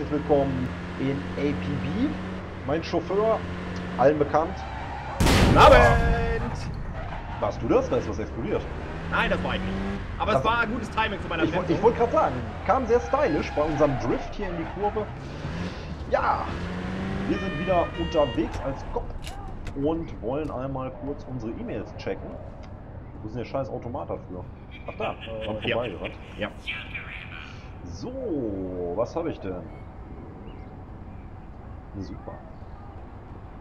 herzlich willkommen in APB. Mein Chauffeur, allen bekannt. Guten Abend! Warst du das? Da ist was explodiert. Nein, das war ich nicht. Aber es Also, war gutes Timing zu meiner Ich, ich wollte gerade sagen, kam sehr stylisch bei unserem Drift hier in die Kurve. Ja, wir sind wieder unterwegs als Cop und wollen einmal kurz unsere E-Mails checken. Wo ist denn der scheiß Automat dafür? Ach da, dran ja. vorbeigerannt. Ja. So, was habe ich denn? Super.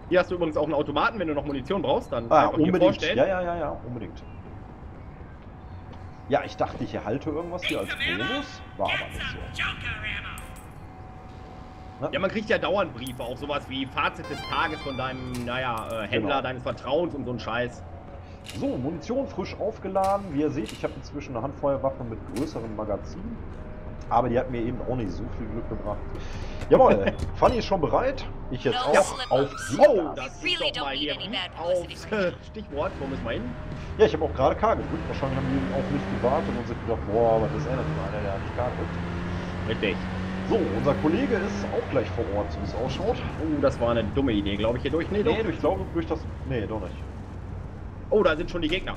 Hier hast du übrigens auch einen Automaten, wenn du noch Munition brauchst, dann Ah, unbedingt. Ja, ja, ja, ja, unbedingt. Ja, ich dachte, ich erhalte irgendwas hier als Bonus. War aber nicht so. Na? Ja, man kriegt ja dauernd Briefe, auch sowas wie Fazit des Tages von deinem, naja, äh, Händler Genau. deines Vertrauens und so ein Scheiß. So, Munition frisch aufgeladen. Wie ihr seht, ich habe inzwischen eine Handfeuerwaffe mit größerem Magazin. Aber die hat mir eben auch nicht so viel Glück gebracht. Jawohl, Fanny ist schon bereit. Ich jetzt No auch. Auf Oh, Gas. das Really ist doch mal hier auf. Stichwort, wo müssen wir hin? Ja, ich habe auch gerade K gedrückt. Wahrscheinlich haben die auf mich gewartet und sich gedacht, boah, was ist er denn für einer, der nicht K drückt. Richtig. So, unser Kollege ist auch gleich vor Ort, so wie es ausschaut. Oh, das war eine dumme Idee, glaube ich, hier durch. Nee, doch. Nee, ich glaube durch das. Nee, doch nicht. Oh, da sind schon die Gegner.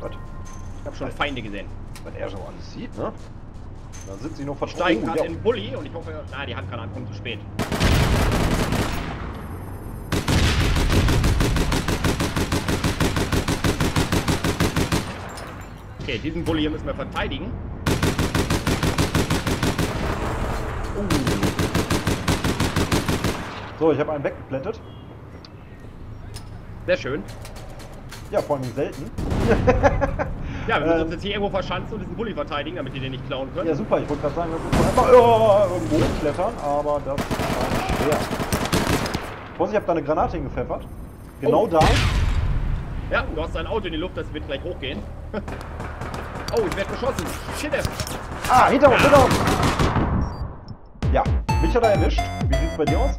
Was? Ich habe schon Feinde gesehen. Was er so alles sieht, ne? Da sind sie noch verstanden. Steigen Oh, gerade ja. in den Bulli und ich hoffe, na, die Handgranate kommt zu spät. Okay, diesen Bulli hier müssen wir verteidigen. So, ich habe einen weggeplättet. Sehr schön. Ja, vor allem selten. Ja, wir müssen Ähm. uns jetzt hier irgendwo verschanzen und diesen Bulli verteidigen, damit die den nicht klauen können. Ja, super. Ich wollte gerade sagen, das ist einfach oh, irgendwo hochklettern, aber das ist schwer. Vorsicht, ich habe da eine Granate hingepfeffert. Genau Oh. da. Ja, du hast dein Auto in die Luft, das wird gleich hochgehen. oh, ich werde beschossen. Shit. Ah, hinter uns, hinter uns. Ja, mich hat er erwischt. Wie sieht's bei dir aus?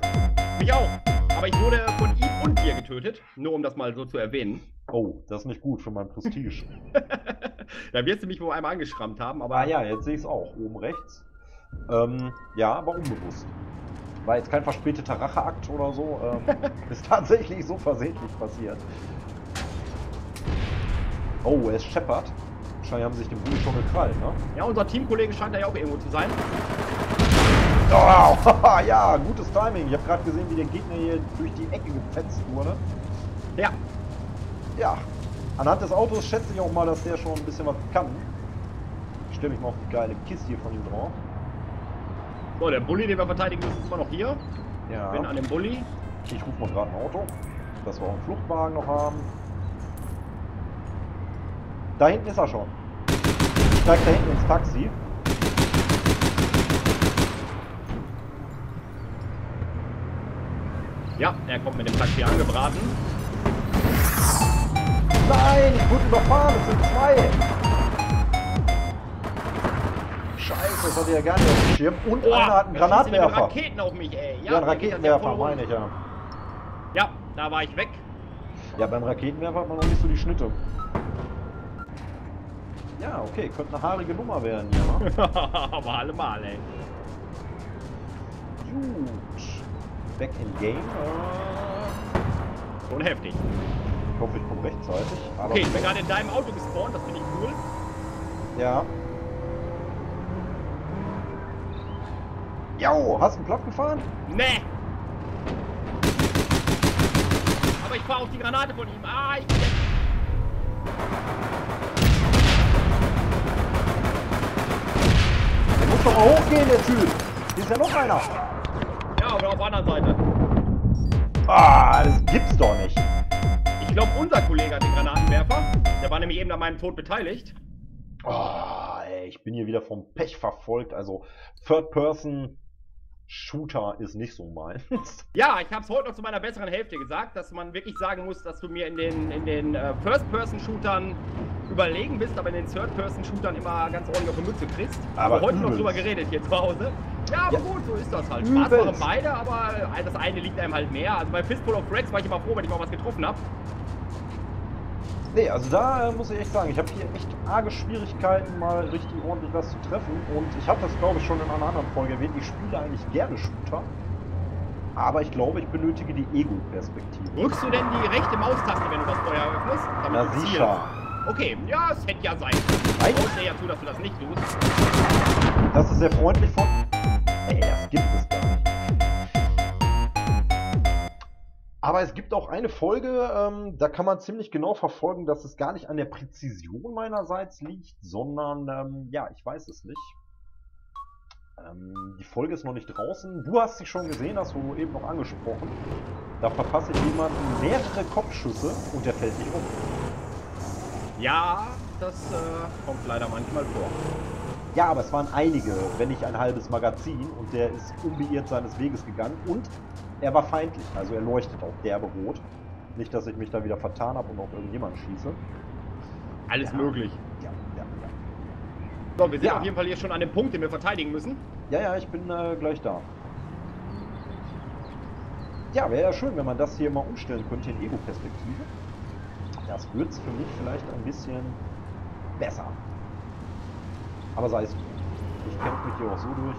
Mich auch. Aber ich wurde von ihm und dir getötet. Nur um das mal so zu erwähnen. Oh, das ist nicht gut für mein Prestige. da wirst du mich wohl einmal angeschrammt haben, aber. ah ja, jetzt sehe ich es auch. Oben rechts. Ähm, ja, aber unbewusst. War jetzt kein verspäteter Racheakt oder so. Ähm, ist tatsächlich so versehentlich passiert. Oh, er ist Shepard. Wahrscheinlich haben sie sich den Bulli schon gekrallt, ne? Ja, unser Teamkollege scheint da ja auch irgendwo zu sein. Oh, ja, gutes Timing. Ich habe gerade gesehen, wie der Gegner hier durch die Ecke gefetzt wurde. Ja. Ja, anhand des Autos schätze ich auch mal, dass der schon ein bisschen was kann. Ich stelle mich mal auf die geile Kiste hier von ihm drauf. So, der Bulli, den wir verteidigen müssen, ist immer noch hier. Ja, Bin an dem Bulli. ich rufe mal gerade ein Auto, dass wir auch einen Fluchtwagen noch haben. Da hinten ist er schon. Steigt da hinten ins Taxi. Ja, er kommt mit dem Taxi angebraten. Nein, ich wurde überfahren, es sind zwei. Scheiße, das hatte ich ja gar nicht auf dem Schirm. Und einer hat einen Granatwerfer. Raketen auf mich, ey. Ja, ein ja Raketenwerfer, voll meine ich ja. Ja, da war ich weg. Ja, beim Raketenwerfer hat man noch nicht so die Schnitte. Ja, okay, könnte eine haarige Nummer werden hier, ne? Aber allemal, ey. Gut. Back in Game. Äh, Schon heftig. Ich hoffe, ich komme rechtzeitig. Aber Okay, ich bin gerade in deinem Auto gespawnt, das finde ich cool. Ja. Jo, hast du einen platt gefahren? Nee! Aber ich fahre auf die Granate von ihm. Ah, ich bin jetzt. Der muss doch mal hochgehen, der Typ. Hier ist ja noch einer. Ja, oder auf der anderen Seite. Ah, das gibt's doch nicht. Ich glaube, unser Kollege hat den Granatenwerfer. Der war nämlich eben an meinem Tod beteiligt. Ah, ey, ich bin hier wieder vom Pech verfolgt. Also, Third Person Shooter ist nicht so meins. Ja, ich habe es heute noch zu meiner besseren Hälfte gesagt, dass man wirklich sagen muss, dass du mir in den, in den äh, First-Person-Shootern überlegen bist, aber in den Third-Person-Shootern immer ganz ordentlich auf die Mütze kriegst. Aber heute noch drüber geredet hier zu Hause. Ja, aber Ja. gut, so ist das halt. Spaß machen beide, aber das eine liegt einem halt mehr. Also bei Fistful of Threads war ich immer froh, wenn ich mal was getroffen habe. Nee, also da äh, muss ich echt sagen, ich habe hier echt arge Schwierigkeiten, mal richtig ordentlich was zu treffen. Und ich habe das, glaube ich, schon in einer anderen Folge erwähnt. Ich spiele eigentlich gerne Shooter. Aber ich glaube, ich benötige die Ego-Perspektive. Drückst du denn die rechte Maustaste, wenn du das Feuer öffnest? Na du zielst? sicher. Okay, ja, es hätte ja sein. Ich sehe ja zu, dass du das nicht tust. Das ist sehr freundlich von... Ey, das gibt Aber es gibt auch eine Folge, ähm, da kann man ziemlich genau verfolgen, dass es gar nicht an der Präzision meinerseits liegt, sondern, ähm, ja, ich weiß es nicht. Ähm, die Folge ist noch nicht draußen. Du hast sie schon gesehen, hast du eben noch angesprochen. Da verpasse ich jemanden mehrere Kopfschüsse und der fällt nicht um. Ja, das äh, kommt leider manchmal vor. Ja, aber es waren einige, wenn nicht ein halbes Magazin und der ist unbeirrt seines Weges gegangen und er war feindlich, also er leuchtet auch derbe rot. Nicht, dass ich mich da wieder vertan habe und auf irgendjemanden schieße. Alles Ja. möglich. Ja, ja, ja. So, wir sind Ja. auf jeden Fall hier schon an dem Punkt, den wir verteidigen müssen. Ja, ja, ich bin äh, gleich da. Ja, wäre ja schön, wenn man das hier mal umstellen könnte in Ego-Perspektive. Das wird es für mich vielleicht ein bisschen besser. Aber sei es. Ich kämpfe mich hier auch so durch.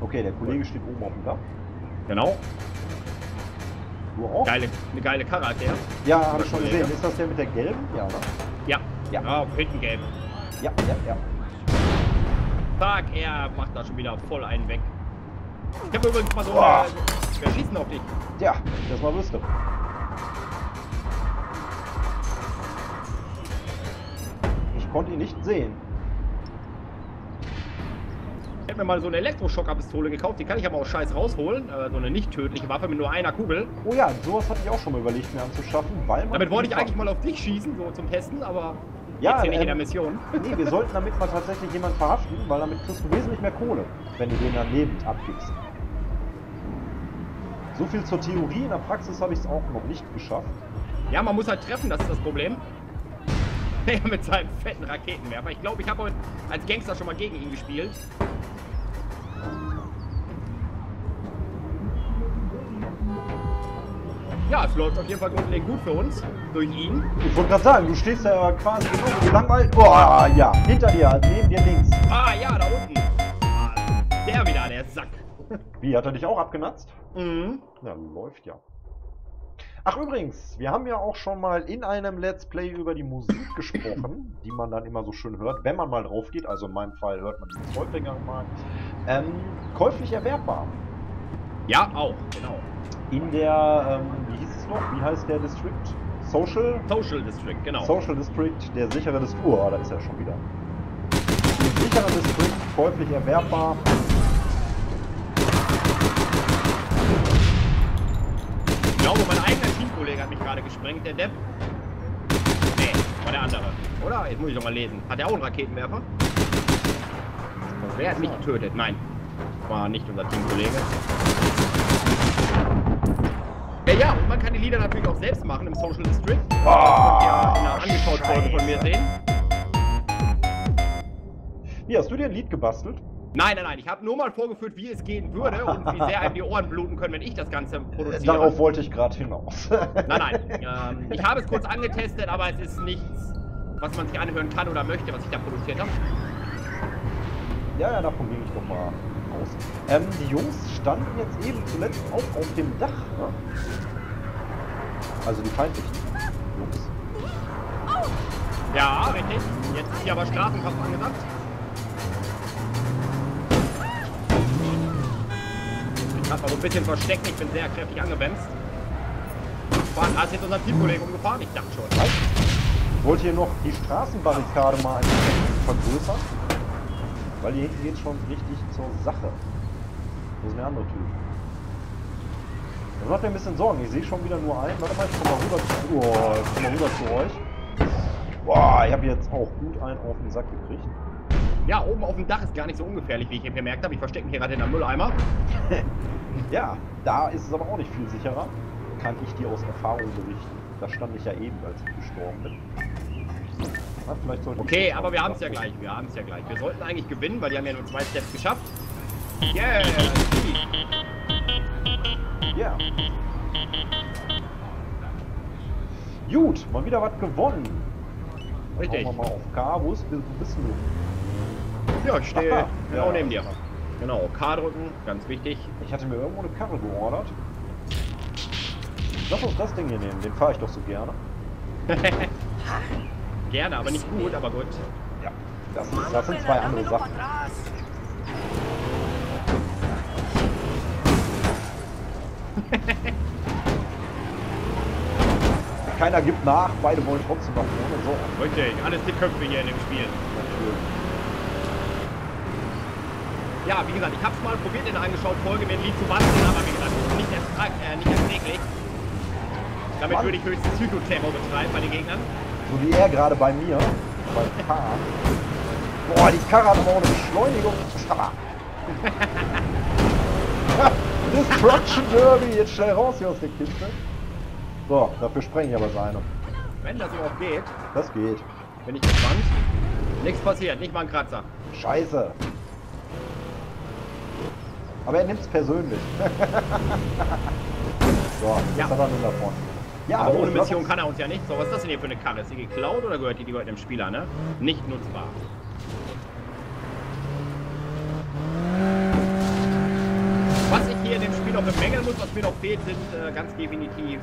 Okay, der Kollege steht oben auf dem Dach. Genau. Du auch? Geile, eine geile Karre hat der. Ja, habe ich schon gesehen. Ist das der mit der gelben? Ja, ne? Ja. Ja. Ah, hinten gelb. Ja, ja, ja. Fuck, er macht da schon wieder voll einen weg. Ich habe übrigens mal so Boah. eine... Wer schießt denn auf dich? Ich das mal wüsste. Ich konnte ihn nicht sehen. Ich habe mir mal so eine Elektroschockerpistole gekauft, die kann ich aber auch scheiß rausholen. Äh, so eine nicht tödliche Waffe mit nur einer Kugel. Oh ja, sowas hatte ich auch schon mal überlegt, mir anzuschaffen, weil man... Damit wollte ich eigentlich mal auf dich schießen, so zum Testen, aber Ja, nicht in ähm, der Mission. Nee, wir sollten damit mal tatsächlich jemanden verhaften, weil damit kriegst du wesentlich mehr Kohle, wenn du den dann lebend abgibst. So viel zur Theorie, in der Praxis habe ich es auch noch nicht geschafft. Ja, man muss halt treffen, das ist das Problem. Mit seinem fetten Raketenwerfer. Ich glaube, ich habe heute als Gangster schon mal gegen ihn gespielt. Ja, es läuft auf jeden Fall grundlegend gut für uns. Durch ihn. Ich wollte gerade sagen, du stehst ja quasi genauso gelangweilt. Oh ja, hinter dir, also neben dir links. Ah, ja, da unten. Ah, der wieder, der Sack. Wie, hat er dich auch abgenatzt? Mhm. Ja, läuft ja. Ach übrigens, wir haben ja auch schon mal in einem Let's Play über die Musik gesprochen, die man dann immer so schön hört, wenn man mal drauf geht. Also in meinem Fall hört man die häufiger mal. Ähm, käuflich erwerbbar. Ja, auch, genau. In der, ähm, wie hieß es noch? Wie heißt der District? Social? Social District, genau. Social District, der sichere District. Oh, da ist er schon wieder. Der sichere District, käuflich erwerbbar. Ich glaube, mein eigener Teamkollege hat mich gerade gesprengt, der Depp. Nee, war der andere. Oder? Jetzt muss ich doch mal lesen. Hat er auch einen Raketenwerfer? Wer hat mich getötet? Nein. War nicht unser Teamkollege. Ja, ja, und man kann die Lieder natürlich auch selbst machen im Social District. Ihr Ah, in einer angeschaut Folge von mir sehen. Wie, hast du dir ein Lied gebastelt? Nein, nein, nein. Ich habe nur mal vorgeführt, wie es gehen würde und wie sehr einem die Ohren bluten können, wenn ich das Ganze produziere. Darauf wollte ich gerade hinaus. Nein, nein. Ähm, ich habe es kurz angetestet, aber es ist nichts, was man sich anhören kann oder möchte, was ich da produziert habe. Ja, ja, davon ging ich doch mal aus. Ähm, die Jungs standen jetzt eben zuletzt auch auf dem Dach, ne? Also die feindlichen Jungs. Ja, richtig. Jetzt ist hier aber Straßenkampf angesagt. Ich kann mal so ein bisschen verstecken, ich bin sehr kräftig angewämst. War- Da ist jetzt unser Teamkollege umgefahren, ich dachte schon. Ich wollte hier noch die Straßenbarrikade mal ein vergrößern. Weil hier hinten geht schon richtig zur Sache. Wo ist der andere Typ? Das macht mir ein bisschen Sorgen. Ich sehe schon wieder nur einen. Warte mal, ich komm mal rüber zu, oh, ich komm mal rüber zu euch. Boah, ich habe jetzt auch gut einen auf den Sack gekriegt. Ja, oben auf dem Dach ist gar nicht so ungefährlich, wie ich eben gemerkt habe. Ich verstecke mich hier gerade in einem Mülleimer. Ja, da ist es aber auch nicht viel sicherer. Kann ich dir aus Erfahrung berichten. Da stand ich ja eben, als ich gestorben bin. Okay, aber wir haben es ja gleich. Wir haben es ja gleich. Wir sollten eigentlich gewinnen, weil die haben ja nur zwei Steps geschafft. Yeah! Ja. Gut, mal wieder was gewonnen. Richtig. Schauen wir mal auf K. Wo ist, wo bist du? Ja, ich stehe Aha, genau ja. neben dir. Genau, K drücken, ganz wichtig. Ich hatte mir irgendwo eine Karre geordert. Lass uns das Ding hier nehmen, den fahre ich doch so gerne. Gerne, aber nicht gut, aber gut. Ja. Das, ist, das sind zwei andere Sachen. Keiner gibt nach, beide wollen trotzdem nach vorne. So, Richtig, alles die Köpfe hier in dem Spiel. Ja, wie gesagt, ich hab's mal probiert in angeschaut, Folge mir ein Lied zu basteln, aber wie gesagt, nicht, ertrag, äh, nicht erträglich. Damit Mann. würde ich höchstens Psychoterror betreiben bei den Gegnern. So wie er gerade bei mir. Beim K. Boah, die Karre hat aber auch eine Beschleunigung. Destruction Derby, jetzt schnell raus hier aus der Kiste. So, dafür spreng ich aber seine. Wenn das überhaupt geht, Das geht. bin ich gespannt. Nichts passiert, nicht mal ein Kratzer. Scheiße. Aber er nimmt's persönlich. so, jetzt Ja. hat er nun davon. Ja, aber ohne Mission kann er uns ja nicht. So, was ist das denn hier für eine Karre? Ist die geklaut oder gehört die, gehört dem Spieler, ne? Nicht nutzbar. Was ich hier in dem Spiel noch bemängeln muss, was mir noch fehlt, sind äh, ganz definitiv.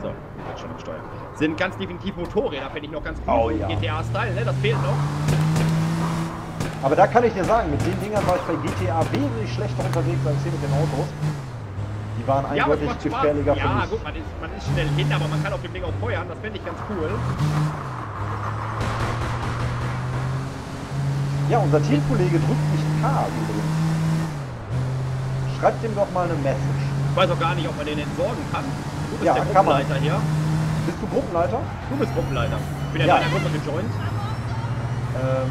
So, jetzt schon steuern. Sind ganz definitiv Motorräder, finde ich noch ganz cool. Oh, ja. GTA-Style, ne? Das fehlt noch. Aber da kann ich dir sagen, mit den Dingern war ich bei GTA wesentlich schlechter unterwegs als hier mit den Autos. Waren Ja, eindeutig gefährlicher für Ja, gut, man ist, man ist schnell hin, aber man kann auf dem Ding auch feuern. Das finde ich ganz cool. Ja, unser Teamkollege drückt nicht K übrigens. Schreibt ihm doch mal eine Message. Ich weiß auch gar nicht, ob man den entsorgen kann. Du bist Ja, der kann man. Gruppenleiter hier. Bist du Gruppenleiter? Du bist Gruppenleiter. Ich bin ja, Ja. in deiner Gruppe gejoint. Ähm,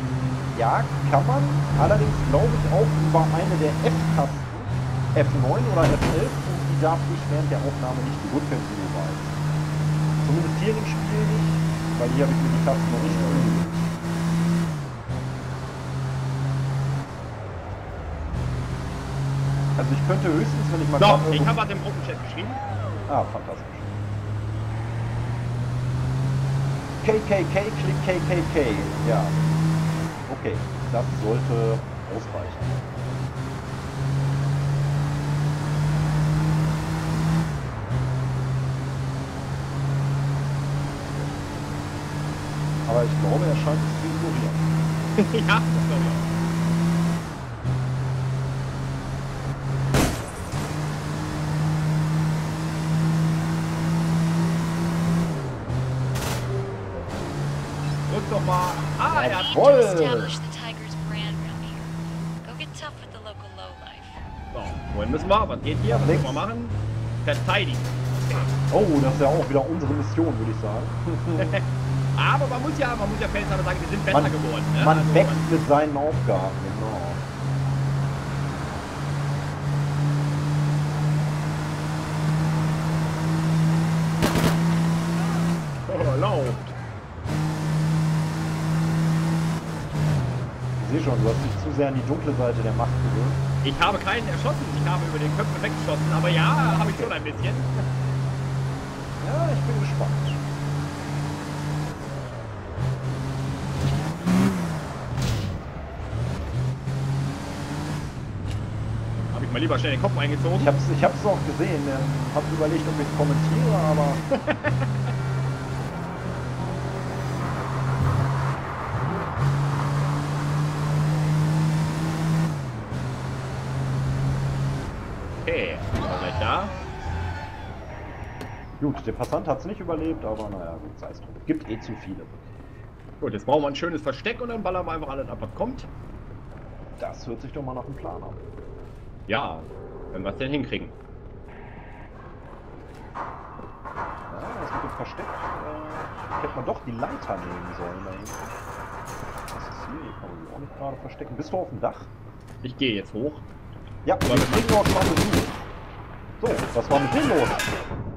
ja, kann man. Allerdings glaube ich auch über eine der F-Tasten. F9 oder F11 und die darf ich während der Aufnahme nicht wie du weißt. Zumindest hier dem Spiel nicht, weil hier habe ich mir die Tasten noch nicht geübt. Also ich könnte höchstens, wenn ich mal Doch, ich habe was im Gruppenchat geschrieben. Ah, fantastisch. KKK, klick KKK. Ja. Okay, das sollte ausreichen. Aber ich glaube, er scheint es zu ignorieren. ja, das glaube ich auch. Drück doch mal. Ah, er local lowlife. So, wohin müssen wir? Was geht hier? Was müssen wir machen? Verteidigen. Oh, das ist ja auch wieder unsere Mission, würde ich sagen. Aber man muss ja, man muss ja festhalten sagen, wir sind besser Man, geworden. Ne? man Also, wächst mit seinen Aufgaben, genau. Oh, läuft. Ich sehe schon, du hast dich zu sehr an die dunkle Seite der Macht gewöhnt. Ich habe keinen erschossen, ich habe über den Köpfe weggeschossen, aber ja, habe ich schon ein bisschen. Ja, ich bin gespannt. Mal lieber schnell den Kopf eingezogen. Ich hab's, ich hab's auch gesehen, ähm, hab überlegt, ob ich kommentiere, aber Okay, da. gut, der Passant hat's nicht überlebt, aber naja, gut, sei es drum. Gibt eh zu viele. Gut, jetzt brauchen wir ein schönes Versteck und dann ballern wir einfach alles ab, was kommt. Das hört sich doch mal nach einem Plan an. Ja, wenn wir es denn hinkriegen. Ja, das mit dem Versteck, äh, hätte man doch die Leiter nehmen sollen da hinten. Was ist hier? Hier kann man sich auch nicht gerade verstecken. Bist du auf dem Dach? Ich gehe jetzt hoch. Ja, wir kriegen auch schon Besuch. So, was war mit dem los?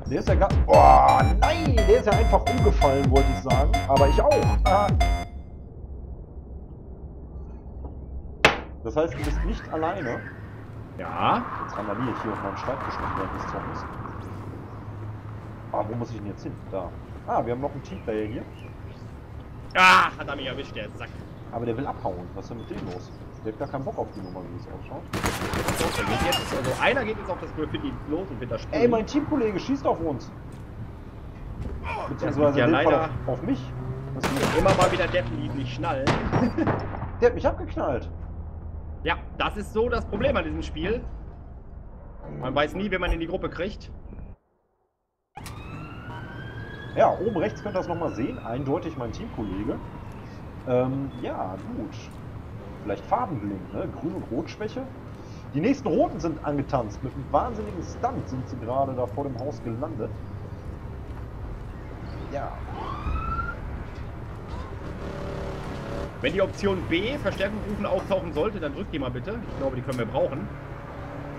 Der ist ja gar... Boah, nein! Der ist ja einfach umgefallen, wollte ich sagen. Aber ich auch. Ah. Das heißt, du bist nicht alleine. Ja, Jetzt randaliere ich hier auf meinem Schreibtisch noch während des Zombies. Ah, wo muss ich denn jetzt hin? Da. Ah, wir haben noch einen Teamplayer hier. Ah, hat er mich erwischt, der Sack. Aber der will abhauen. Was ist denn mit dem los? Der hat gar keinen Bock auf die Nummer, wie es ausschaut. So, der geht jetzt, also einer geht jetzt auf das Graffiti los und wird das spielen. Ey, mein Teamkollege schießt auf uns. Beziehungsweise Ja, leider. auf, auf mich. Immer mal wieder Deppen, die nicht schnallen. Der hat mich abgeknallt. Ja, das ist so das Problem an diesem Spiel. Man weiß nie, wen man in die Gruppe kriegt. Ja, oben rechts könnt ihr das nochmal sehen. Eindeutig mein Teamkollege. Ähm, ja, gut. Vielleicht farbenblind, ne? Grün- und Rotschwäche. Die nächsten Roten sind angetanzt. Mit einem wahnsinnigen Stunt sind sie gerade da vor dem Haus gelandet. Ja. Wenn die Option B, Verstärkung rufen, auftauchen sollte, dann drückt die mal bitte. Ich glaube, die können wir brauchen.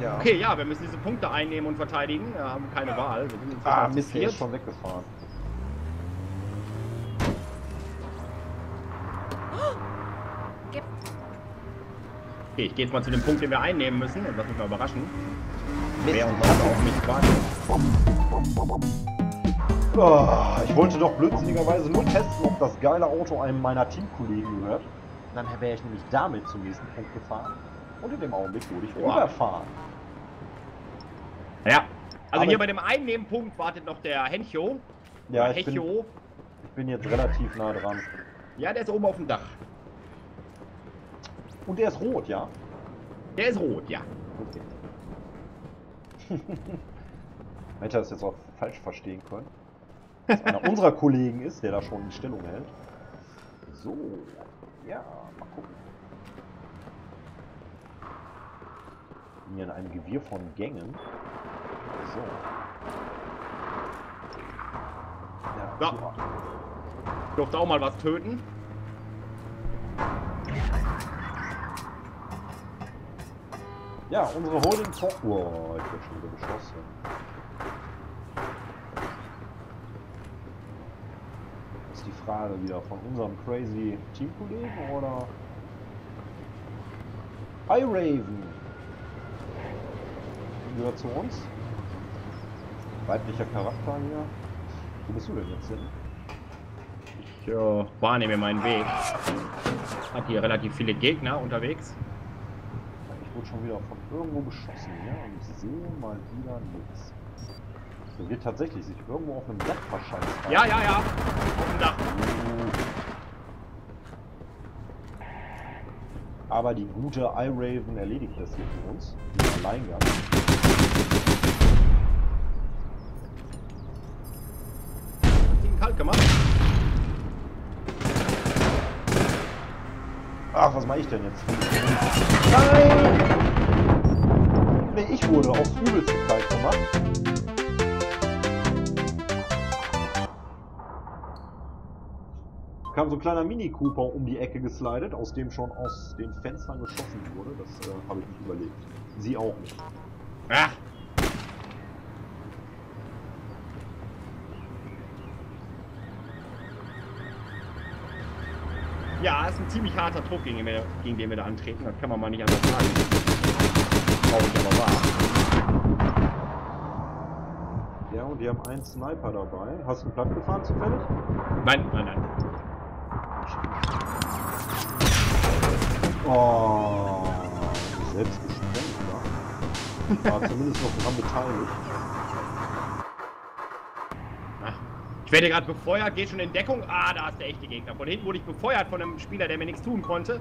Ja. Okay, ja, wir müssen diese Punkte einnehmen und verteidigen. Wir haben keine Wahl. Wir sind inzwischen Ah, Mist, viert. ist schon weggefahren. Okay, ich gehe jetzt mal zu dem Punkt, den wir einnehmen müssen. Und lass mich mal überraschen. Mist. Wer uns auch auf mich wartet. Oh, ich wollte doch blödsinnigerweise nur testen, ob das geile Auto einem meiner Teamkollegen gehört. Dann wäre ich nämlich damit zum nächsten Punkt gefahren. Und in dem Augenblick wurde ich Boah. überfahren. Ja. Also Aber- hier bei dem Einnehmen-Punkt wartet noch der Hencho. Ja, ich bin, Hecho. ich bin jetzt relativ nah dran. Ja, der ist oben auf dem Dach. Und der ist rot, ja? Der ist rot, ja. Okay. Hätte das jetzt auch falsch verstehen können. Dass einer unserer Kollegen ist, der da schon die Stellung hält. So, ja, mal gucken. Bin hier in einem Gewirr von Gängen. So. Ja, Ja. super. Durfte auch mal was töten. Ja, unsere Holding Top. Wow, ich bin schon wieder geschossen. Das ist die Frage wieder von unserem crazy Teamkollegen oder iRaven? Gehört zu uns. Weiblicher Charakter hier. Wo bist du denn jetzt hin? Ich äh, wahrnehme meinen Weg. Hat hier relativ viele Gegner unterwegs. Ich wurde schon wieder von irgendwo beschossen, ja, und ich sehe mal wieder nichts. Der wird tatsächlich sich irgendwo auf einem Dach verscheißt haben. Ja, ja, ja. Auf dem Dach. Aber die gute iRaven erledigt das hier für uns. Im Alleingang. Hat ihn kalt gemacht. Ach, was mache ich denn jetzt? Nein! Nee, ich wurde aufs Übelste kalt gemacht. Kam so ein kleiner Mini Cooper um die Ecke geslidet, aus dem schon aus den Fenstern geschossen wurde. Das äh, habe ich nicht überlegt. Sie auch nicht. Ach, Ja, ist ein ziemlich harter Druck, gegen den, wir, gegen den wir da antreten. Das kann man mal nicht anders sagen. Traurig aber wahr. Ja, und die haben einen Sniper dabei. Hast du einen platt gefahren zufällig? Nein, nein, nein. Oh, selbst gesprengt, wa? War zumindest noch dran beteiligt. Ach. Ich werde gerade befeuert, gehe schon in Deckung. Ah, da ist der echte Gegner. Von hinten wurde ich befeuert von einem Spieler, der mir nichts tun konnte.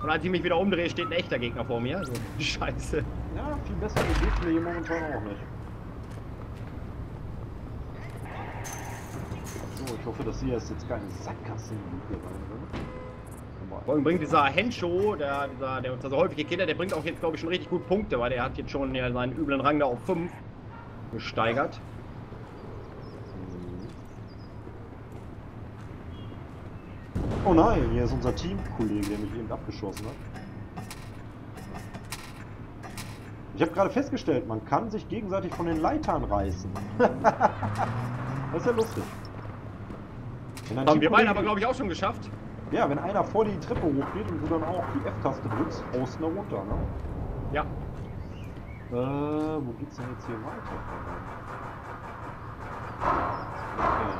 Und als ich mich wieder umdrehe, steht ein echter Gegner vor mir. So, scheiße. Ja, viel besser geht's mir hier momentan auch nicht. So, ich hoffe, dass hier jetzt keine Sackgassen hier rein sind. Vor allem bringt dieser Hensho, der, dieser, der uns da so häufig gekillt hat, der bringt auch jetzt, glaube ich, schon richtig gut Punkte, weil der hat jetzt schon ja, seinen üblen Rang da auf 5 gesteigert. Oh nein, hier ist unser Teamkollege, der mich eben abgeschossen hat. Ich habe gerade festgestellt, man kann sich gegenseitig von den Leitern reißen. das ist ja lustig. Haben wir beide Teamkollege- aber, glaube ich, auch schon geschafft. Ja, wenn einer vor die Treppe hochgeht und du dann auch die F-Taste drückst, außen runter, ne? Ja. Äh, wo geht's denn jetzt hier weiter? Okay.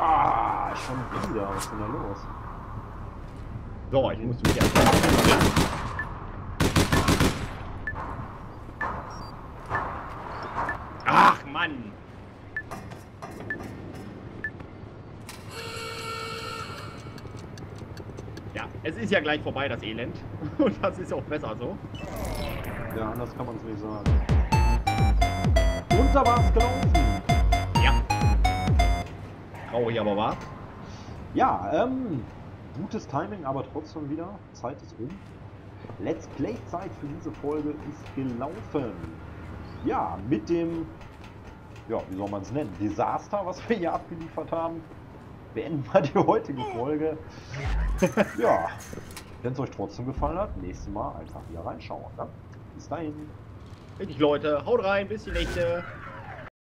Ah, schon wieder. Was ist denn da los? So, ich muss mich erst. Ja, es ist ja gleich vorbei, das Elend. Und das ist auch besser so. Ja, anders kann man es nicht sagen. Und da war es gelaufen. Ja. Traurig aber wahr. Ja, ähm, gutes Timing, aber trotzdem wieder. Zeit ist um. Let's Play-Zeit für diese Folge ist gelaufen. Ja, mit dem, ja, wie soll man es nennen, Desaster, was wir hier abgeliefert haben, beenden wir die heutige Folge. ja, wenn es euch trotzdem gefallen hat, nächstes Mal einfach wieder reinschauen. Ne? Bis dahin. Richtig, Leute. Haut rein, bis die nächste.